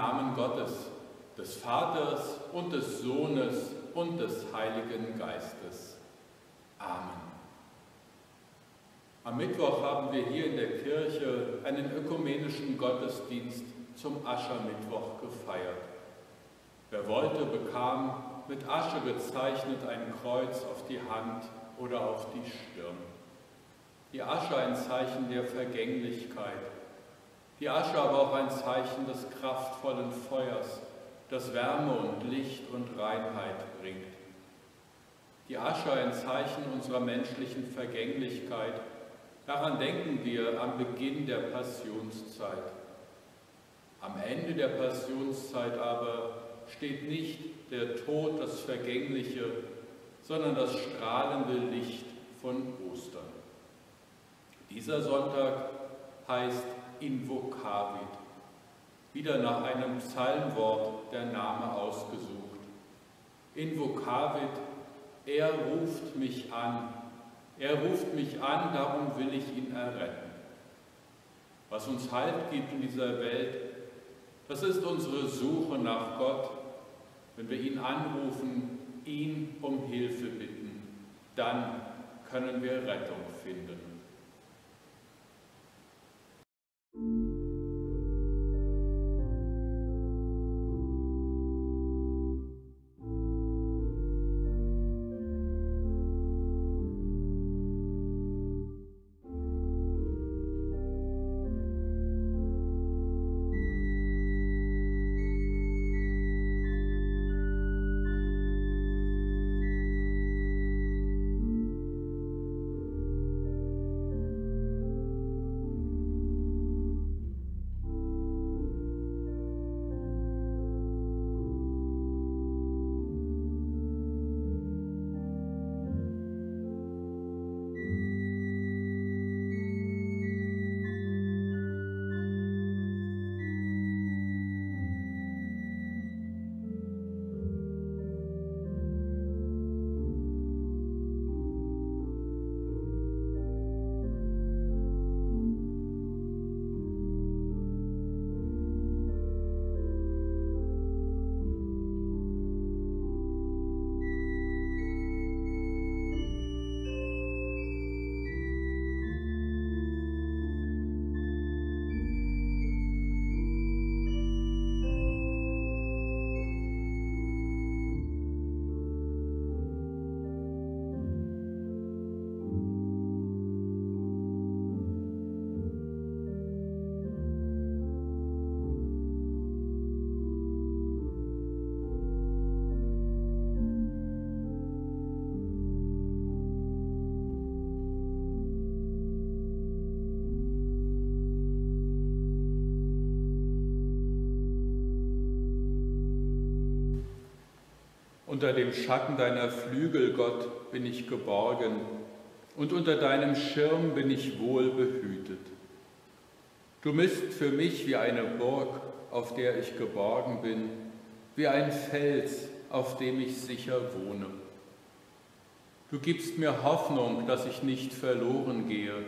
Namen Gottes, des Vaters und des Sohnes und des Heiligen Geistes. Amen. Am Mittwoch haben wir hier in der Kirche einen ökumenischen Gottesdienst zum Aschermittwoch gefeiert. Wer wollte, bekam mit Asche gezeichnet ein Kreuz auf die Hand oder auf die Stirn. Die Asche ein Zeichen der Vergänglichkeit, die Asche aber auch ein Zeichen des kraftvollen Feuers, das Wärme und Licht und Reinheit bringt. Die Asche ein Zeichen unserer menschlichen Vergänglichkeit. Daran denken wir am Beginn der Passionszeit. Am Ende der Passionszeit aber steht nicht der Tod, das Vergängliche, sondern das strahlende Licht von Ostern. Dieser Sonntag heißt Invocavit, wieder nach einem Psalmwort der Name ausgesucht. Invocavit, er ruft mich an, er ruft mich an, darum will ich ihn erretten. Was uns Halt gibt in dieser Welt, das ist unsere Suche nach Gott. Wenn wir ihn anrufen, ihn um Hilfe bitten, dann können wir Rettung finden. Unter dem Schatten deiner Flügel, Gott, bin ich geborgen, und unter deinem Schirm bin ich wohl behütet. Du bist für mich wie eine Burg, auf der ich geborgen bin, wie ein Fels, auf dem ich sicher wohne. Du gibst mir Hoffnung, dass ich nicht verloren gehe,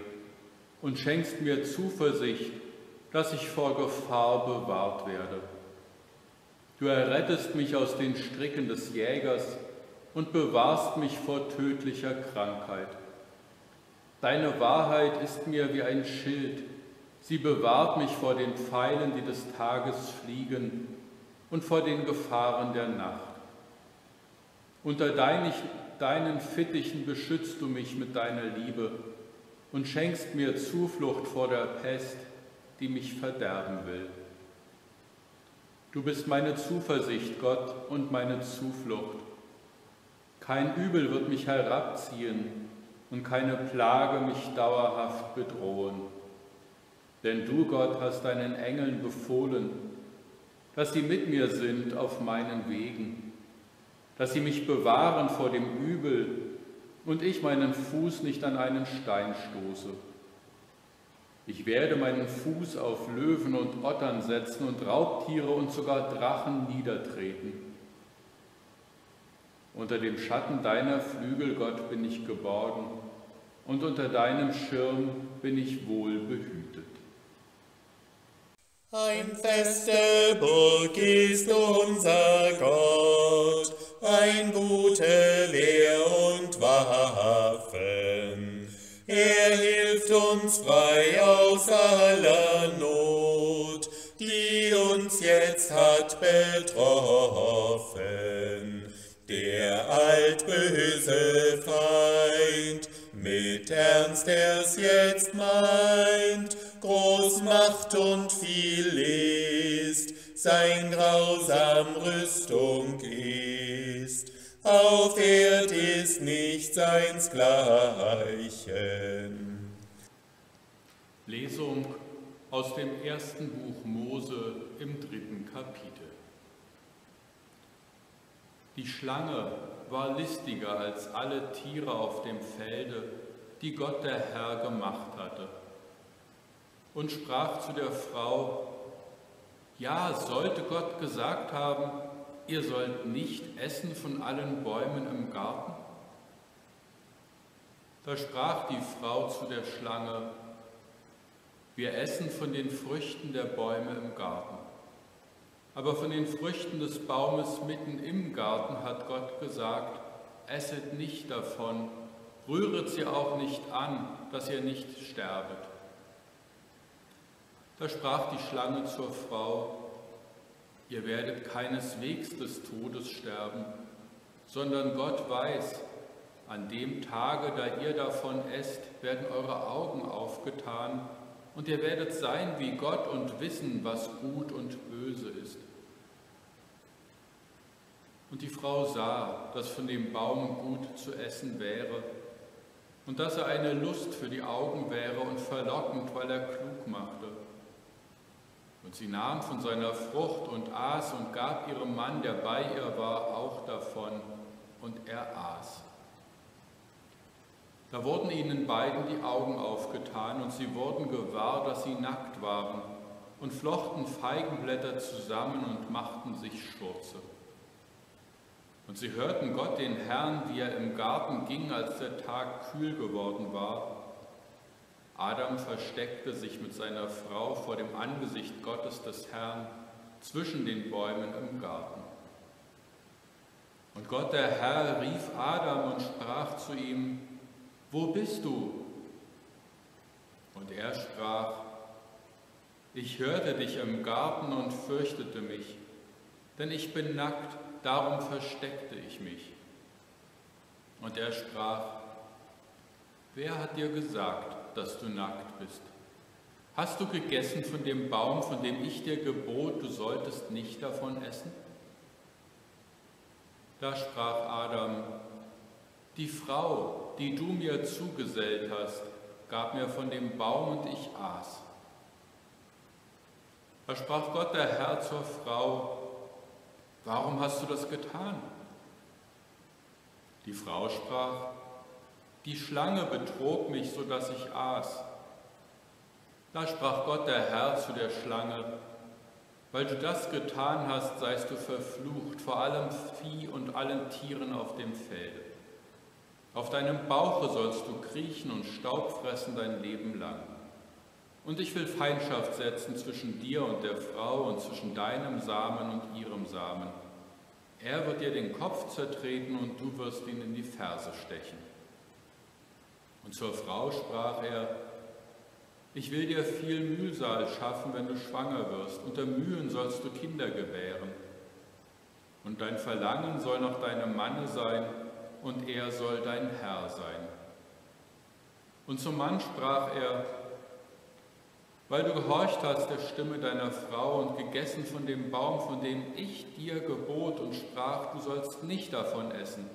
und schenkst mir Zuversicht, dass ich vor Gefahr bewahrt werde. Du errettest mich aus den Stricken des Jägers und bewahrst mich vor tödlicher Krankheit. Deine Wahrheit ist mir wie ein Schild, sie bewahrt mich vor den Pfeilen, die des Tages fliegen und vor den Gefahren der Nacht. Unter deinen Fittichen beschützt du mich mit deiner Liebe und schenkst mir Zuflucht vor der Pest, die mich verderben will. Du bist meine Zuversicht, Gott, und meine Zuflucht. Kein Übel wird mich herabziehen und keine Plage mich dauerhaft bedrohen. Denn du, Gott, hast deinen Engeln befohlen, dass sie mit mir sind auf meinen Wegen, dass sie mich bewahren vor dem Übel und ich meinen Fuß nicht an einen Stein stoße. Ich werde meinen Fuß auf Löwen und Ottern setzen und Raubtiere und sogar Drachen niedertreten. Unter dem Schatten deiner Flügel, Gott, bin ich geborgen, und unter deinem Schirm bin ich wohl behütet. Ein feste Burg ist unser Gott, ein gute Wehr uns frei aus aller Not, die uns jetzt hat betroffen. Der altböse Feind, mit Ernst er's jetzt meint, Großmacht und viel ist, sein grausam Rüstung ist. Auf Erd ist nicht seinsgleichen. Lesung aus dem ersten Buch Mose im dritten Kapitel. Die Schlange war listiger als alle Tiere auf dem Felde, die Gott der Herr gemacht hatte und sprach zu der Frau, ja, sollte Gott gesagt haben, ihr sollt nicht essen von allen Bäumen im Garten? Da sprach die Frau zu der Schlange, wir essen von den Früchten der Bäume im Garten. Aber von den Früchten des Baumes mitten im Garten hat Gott gesagt, esset nicht davon, rühret sie auch nicht an, dass ihr nicht sterbet. Da sprach die Schlange zur Frau, ihr werdet keineswegs des Todes sterben, sondern Gott weiß, an dem Tage, da ihr davon esst, werden eure Augen aufgetan und ihr werdet sein wie Gott und wissen, was gut und böse ist. Und die Frau sah, dass von dem Baum gut zu essen wäre und dass er eine Lust für die Augen wäre und verlockend, weil er klug machte. Und sie nahm von seiner Frucht und aß und gab ihrem Mann, der bei ihr war, auch davon, und er aß. Da wurden ihnen beiden die Augen aufgetan, und sie wurden gewahr, dass sie nackt waren, und flochten Feigenblätter zusammen und machten sich Schurze. Und sie hörten Gott, den Herrn, wie er im Garten ging, als der Tag kühl geworden war, Adam versteckte sich mit seiner Frau vor dem Angesicht Gottes des Herrn zwischen den Bäumen im Garten. Und Gott der Herr rief Adam und sprach zu ihm, Wo bist du? Und er sprach, Ich hörte dich im Garten und fürchtete mich, denn ich bin nackt, darum versteckte ich mich. Und er sprach, Wer hat dir gesagt, dass du nackt bist? Hast du gegessen von dem Baum, von dem ich dir gebot, du solltest nicht davon essen? Da sprach Adam, die Frau, die du mir zugesellt hast, gab mir von dem Baum und ich aß. Da sprach Gott der Herr zur Frau, warum hast du das getan? Die Frau sprach, die Schlange betrog mich, so dass ich aß. Da sprach Gott der Herr zu der Schlange, weil du das getan hast, seist du verflucht vor allem Vieh und allen Tieren auf dem Felde. Auf deinem Bauche sollst du kriechen und Staub fressen dein Leben lang. Und ich will Feindschaft setzen zwischen dir und der Frau und zwischen deinem Samen und ihrem Samen. Er wird dir den Kopf zertreten und du wirst ihn in die Ferse stechen. Und zur Frau sprach er, ich will dir viel Mühsal schaffen, wenn du schwanger wirst. Unter Mühen sollst du Kinder gebären. Und dein Verlangen soll nach deinem Manne sein, und er soll dein Herr sein. Und zum Mann sprach er, weil du gehorcht hast der Stimme deiner Frau und gegessen von dem Baum, von dem ich dir gebot und sprach, du sollst nicht davon essen.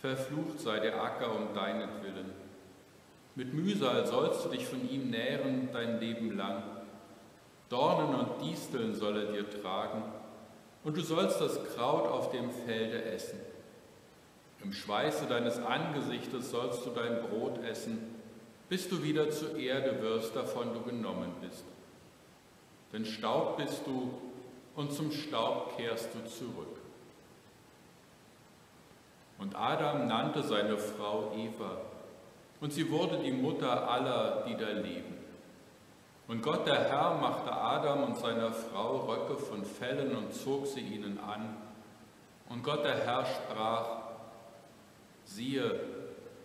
Verflucht sei der Acker um deinetwillen. Mit Mühsal sollst du dich von ihm nähren dein Leben lang. Dornen und Disteln soll er dir tragen, und du sollst das Kraut auf dem Felde essen. Im Schweiße deines Angesichtes sollst du dein Brot essen, bis du wieder zur Erde wirst, davon du genommen bist. Denn Staub bist du, und zum Staub kehrst du zurück. Und Adam nannte seine Frau Eva, und sie wurde die Mutter aller, die da leben. Und Gott der Herr machte Adam und seiner Frau Röcke von Fellen und zog sie ihnen an. Und Gott der Herr sprach, siehe,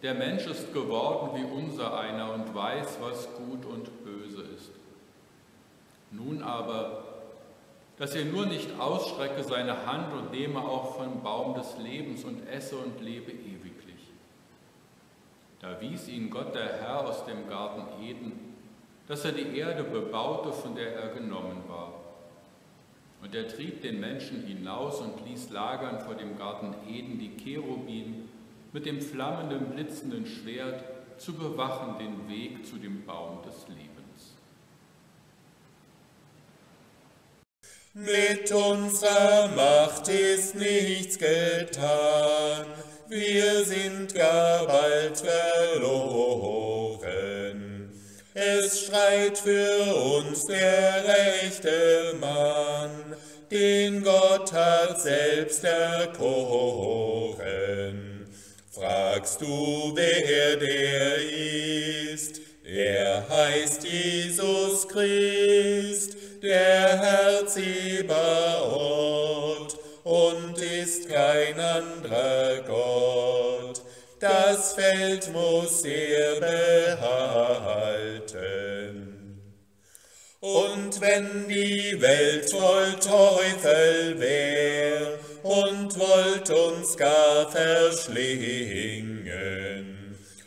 der Mensch ist geworden wie unser einer und weiß, was gut und böse ist. Nun aber, dass er nur nicht ausstrecke seine Hand und nehme auch vom Baum des Lebens und esse und lebe ewiglich. Da wies ihn Gott der Herr aus dem Garten Eden, dass er die Erde bebaute, von der er genommen war. Und er trieb den Menschen hinaus und ließ lagern vor dem Garten Eden die Cherubim mit dem flammenden, blitzenden Schwert zu bewachen den Weg zu dem Baum des Lebens. Mit unserer Macht ist nichts getan, wir sind gar bald verloren. Es schreit für uns der rechte Mann, den Gott hat selbst erkoren. Fragst du, wer der ist? Er heißt Jesus Christ, der Herr Zebaoth, und ist kein anderer Gott. Das Feld muss er behalten. Und wenn die Welt voll Teufel wär und wollt uns gar verschlingen,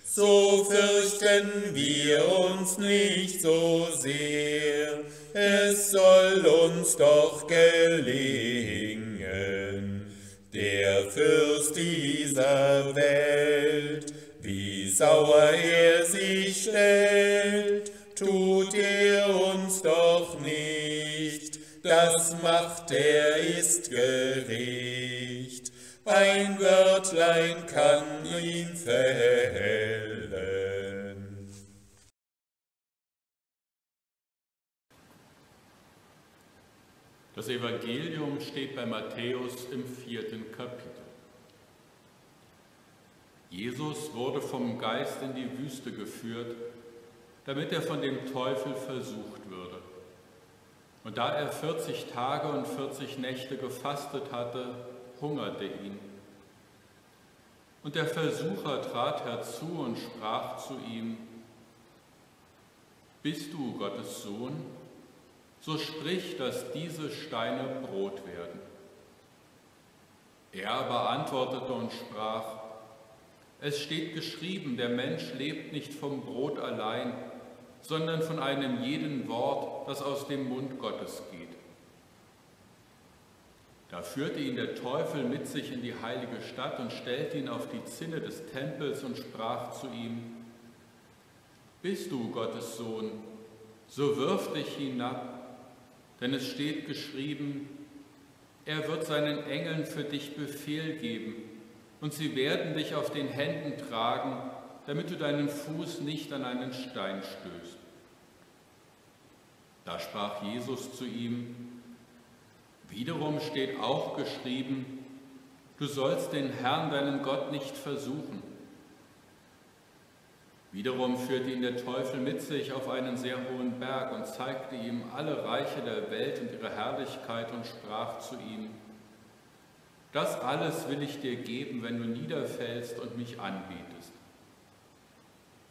so fürchten wir uns nicht so sehr, es soll uns doch gelingen. Der Fürst dieser Welt, wie sauer er sich stellt, tut er uns doch nicht, das macht er ist Gericht, ein Wörtlein kann ihn fällen. Das Evangelium steht bei Matthäus im vierten Kapitel. Jesus wurde vom Geist in die Wüste geführt, damit er von dem Teufel versucht würde. Und da er 40 Tage und 40 Nächte gefastet hatte, hungerte ihn. Und der Versucher trat herzu und sprach zu ihm, Bist du Gottes Sohn? So sprich, dass diese Steine Brot werden. Er aber antwortete und sprach, Es steht geschrieben, der Mensch lebt nicht vom Brot allein, sondern von einem jeden Wort, das aus dem Mund Gottes geht. Da führte ihn der Teufel mit sich in die heilige Stadt und stellte ihn auf die Zinne des Tempels und sprach zu ihm, Bist du Gottes Sohn, so wirf dich hinab, denn es steht geschrieben, er wird seinen Engeln für dich Befehl geben, und sie werden dich auf den Händen tragen, damit du deinen Fuß nicht an einen Stein stößt. Da sprach Jesus zu ihm, wiederum steht auch geschrieben, du sollst den Herrn, deinen Gott, nicht versuchen. Wiederum führte ihn der Teufel mit sich auf einen sehr hohen Berg und zeigte ihm alle Reiche der Welt und ihre Herrlichkeit und sprach zu ihm, das alles will ich dir geben, wenn du niederfällst und mich anbetest.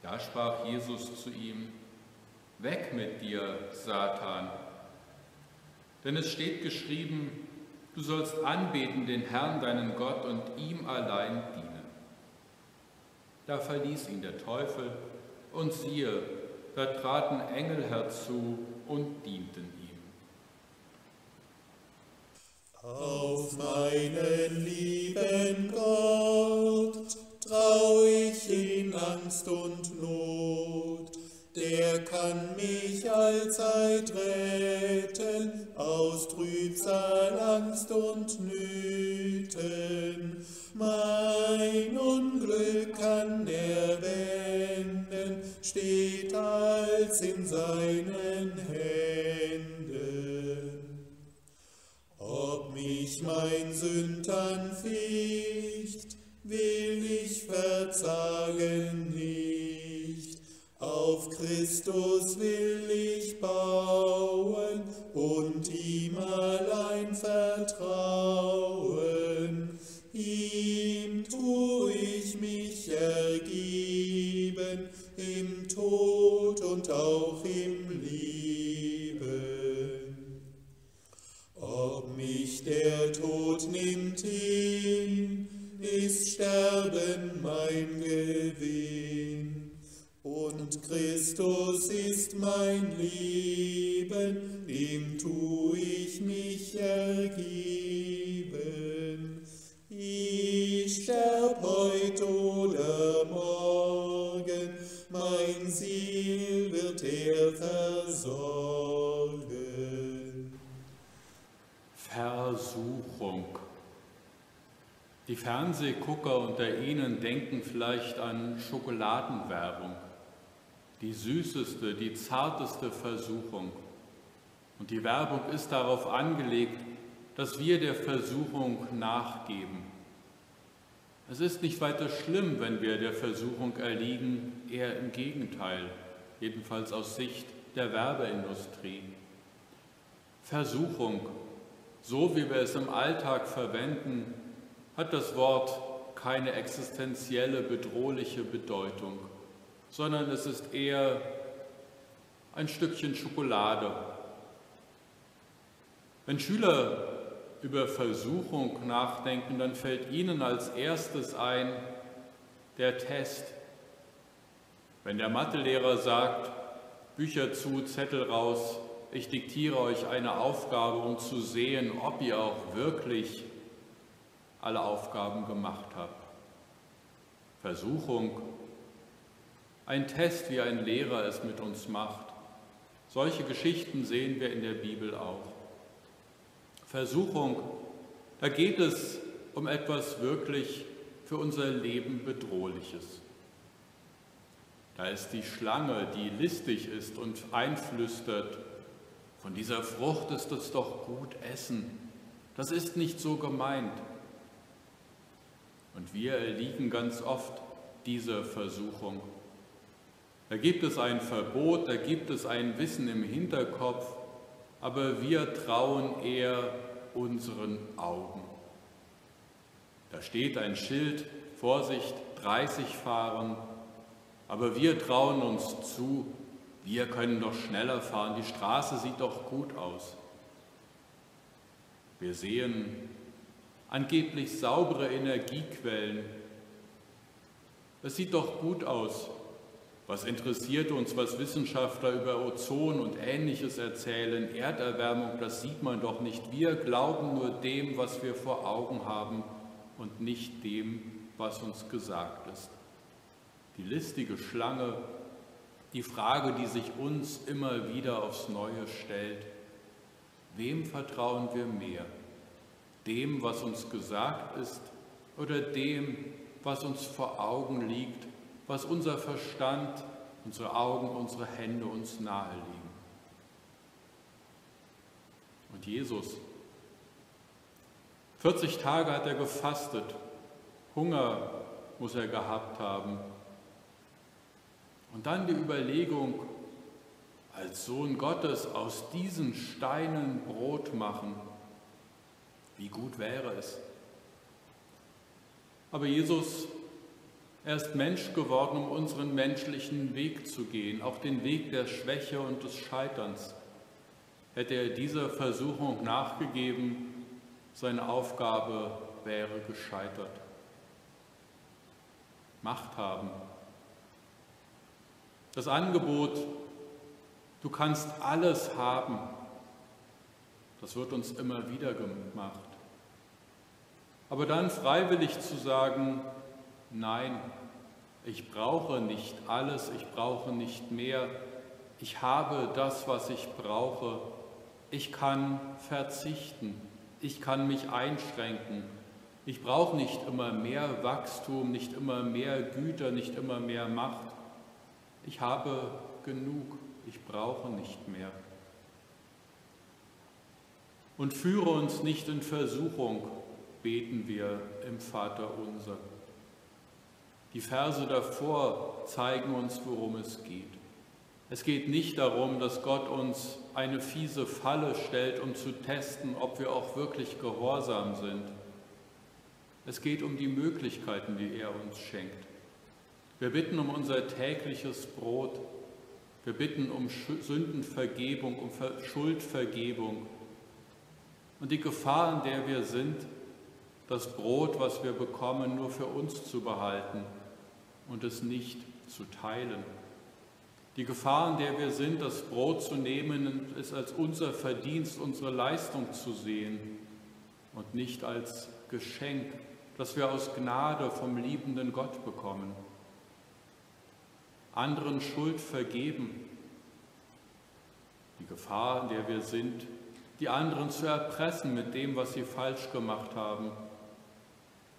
Da sprach Jesus zu ihm, Weg mit dir, Satan, denn es steht geschrieben, du sollst anbeten den Herrn, deinen Gott, und ihm allein dienen. Da verließ ihn der Teufel, und siehe, da traten Engel herzu und dienten ihm. Auf meinen lieben Gott trau ich in Angst und Not. Der kann mich allzeit retten aus Trübsal, Angst und Nöten. Mein Gewinn. Und Christus ist mein Leben, ihm tu ich mich ergeben. Ich sterb heut oder morgen, mein Ziel wird er versorgen. Versuchung. Die Fernsehgucker unter Ihnen denken vielleicht an Schokoladenwerbung, die süßeste, die zarteste Versuchung. Und die Werbung ist darauf angelegt, dass wir der Versuchung nachgeben. Es ist nicht weiter schlimm, wenn wir der Versuchung erliegen, eher im Gegenteil, jedenfalls aus Sicht der Werbeindustrie. Versuchung, so wie wir es im Alltag verwenden, hat das Wort keine existenzielle, bedrohliche Bedeutung, sondern es ist eher ein Stückchen Schokolade. Wenn Schüler über Versuchung nachdenken, dann fällt ihnen als erstes ein der Test. Wenn der Mathelehrer sagt, Bücher zu, Zettel raus, ich diktiere euch eine Aufgabe, um zu sehen, ob ihr auch wirklich alle Aufgaben gemacht habe. Versuchung, ein Test, wie ein Lehrer es mit uns macht. Solche Geschichten sehen wir in der Bibel auch. Versuchung, da geht es um etwas wirklich für unser Leben Bedrohliches. Da ist die Schlange, die listig ist und einflüstert, von dieser Frucht ist es doch gut essen. Das ist nicht so gemeint. Und wir erliegen ganz oft dieser Versuchung. Da gibt es ein Verbot, da gibt es ein Wissen im Hinterkopf, aber wir trauen eher unseren Augen. Da steht ein Schild, Vorsicht, 30 fahren, aber wir trauen uns zu, wir können doch schneller fahren, die Straße sieht doch gut aus. Wir sehen angeblich saubere Energiequellen. Es sieht doch gut aus. Was interessiert uns, was Wissenschaftler über Ozon und Ähnliches erzählen? Erderwärmung, das sieht man doch nicht. Wir glauben nur dem, was wir vor Augen haben und nicht dem, was uns gesagt ist. Die listige Schlange, die Frage, die sich uns immer wieder aufs Neue stellt, wem vertrauen wir mehr? Dem, was uns gesagt ist oder dem, was uns vor Augen liegt, was unser Verstand, unsere Augen, unsere Hände uns nahelegen. Und Jesus, 40 Tage hat er gefastet, Hunger muss er gehabt haben. Und dann die Überlegung, als Sohn Gottes aus diesen Steinen Brot machen. Wie gut wäre es. Aber Jesus, er ist Mensch geworden, um unseren menschlichen Weg zu gehen, auch den Weg der Schwäche und des Scheiterns. Hätte er dieser Versuchung nachgegeben, seine Aufgabe wäre gescheitert. Macht haben. Das Angebot, du kannst alles haben, das wird uns immer wieder gemacht. Aber dann freiwillig zu sagen, nein, ich brauche nicht alles, ich brauche nicht mehr, ich habe das, was ich brauche, ich kann verzichten, ich kann mich einschränken, ich brauche nicht immer mehr Wachstum, nicht immer mehr Güter, nicht immer mehr Macht, ich habe genug, ich brauche nicht mehr. Und führe uns nicht in Versuchung, beten wir im Vater unser. Die Verse davor zeigen uns, worum es geht. Es geht nicht darum, dass Gott uns eine fiese Falle stellt, um zu testen, ob wir auch wirklich gehorsam sind. Es geht um die Möglichkeiten, die er uns schenkt. Wir bitten um unser tägliches Brot. Wir bitten um Sündenvergebung, um Schuldvergebung. Und die Gefahr, in der wir sind, das Brot, was wir bekommen, nur für uns zu behalten und es nicht zu teilen. Die Gefahr, in der wir sind, das Brot zu nehmen es als unser Verdienst, unsere Leistung zu sehen und nicht als Geschenk, das wir aus Gnade vom liebenden Gott bekommen. Anderen Schuld vergeben. Die Gefahr, in der wir sind, die anderen zu erpressen mit dem, was sie falsch gemacht haben.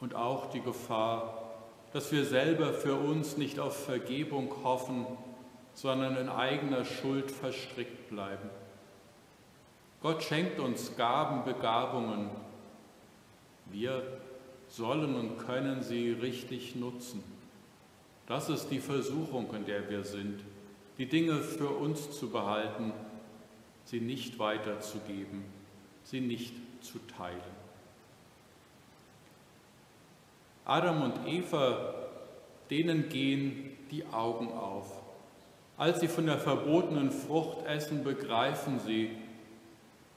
Und auch die Gefahr, dass wir selber für uns nicht auf Vergebung hoffen, sondern in eigener Schuld verstrickt bleiben. Gott schenkt uns Gaben, Begabungen. Wir sollen und können sie richtig nutzen. Das ist die Versuchung, in der wir sind, die Dinge für uns zu behalten, sie nicht weiterzugeben, sie nicht zu teilen. Adam und Eva, denen gehen die Augen auf. Als sie von der verbotenen Frucht essen, begreifen sie,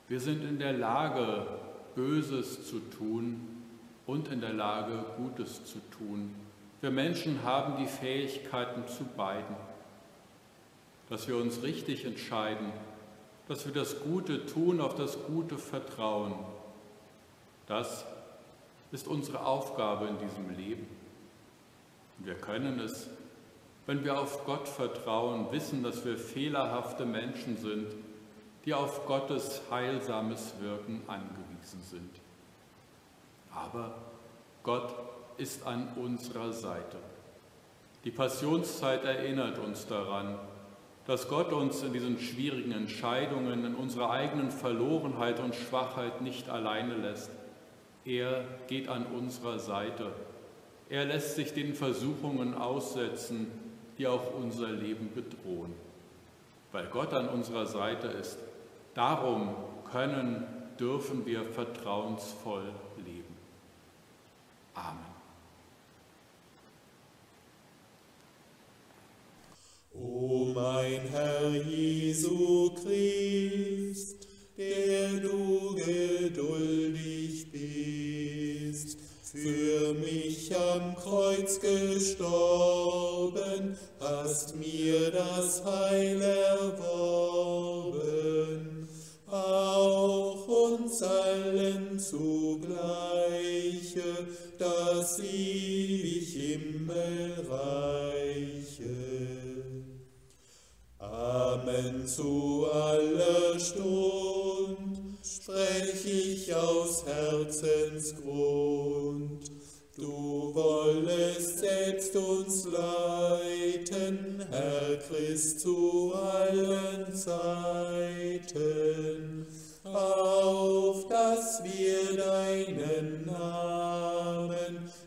wir sind in der Lage, Böses zu tun und in der Lage, Gutes zu tun. Wir Menschen haben die Fähigkeiten zu beiden, dass wir uns richtig entscheiden, dass wir das Gute tun, auf das Gute vertrauen. Das ist unsere Aufgabe in diesem Leben. Und wir können es, wenn wir auf Gott vertrauen, wissen, dass wir fehlerhafte Menschen sind, die auf Gottes heilsames Wirken angewiesen sind. Aber Gott ist an unserer Seite. Die Passionszeit erinnert uns daran, dass Gott uns in diesen schwierigen Entscheidungen, in unserer eigenen Verlorenheit und Schwachheit nicht alleine lässt, er geht an unserer Seite. Er lässt sich den Versuchungen aussetzen, die auch unser Leben bedrohen. Weil Gott an unserer Seite ist, darum können, dürfen wir vertrauensvoll leben. Amen. O mein Herr Jesu Christ, der du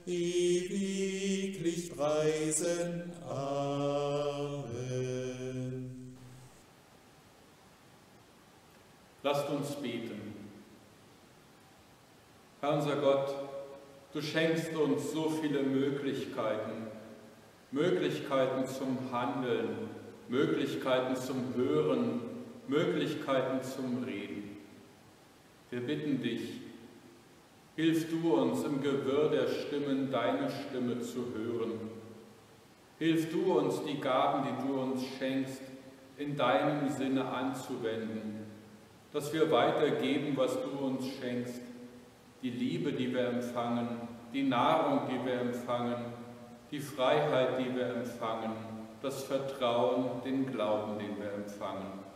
ewiglich preisen. Amen. Lasst uns beten. Herr unser Gott, du schenkst uns so viele Möglichkeiten, Möglichkeiten zum Handeln, Möglichkeiten zum Hören, Möglichkeiten zum Reden. Wir bitten dich, hilf du uns im Gewirr der Stimmen deine Stimme zu hören. Hilf du uns, die Gaben, die du uns schenkst, in deinem Sinne anzuwenden, dass wir weitergeben, was du uns schenkst, die Liebe, die wir empfangen, die Nahrung, die wir empfangen, die Freiheit, die wir empfangen, das Vertrauen, den Glauben, den wir empfangen.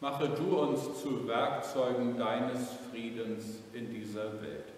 Mache du uns zu Werkzeugen deines Friedens in dieser Welt.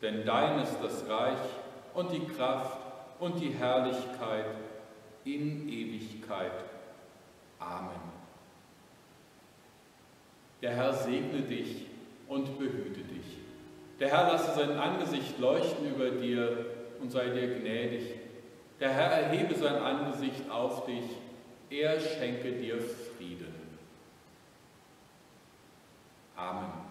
Denn dein ist das Reich und die Kraft und die Herrlichkeit in Ewigkeit. Amen. Der Herr segne dich und behüte dich. Der Herr lasse sein Angesicht leuchten über dir und sei dir gnädig. Der Herr erhebe sein Angesicht auf dich, er schenke dir Frieden. Amen.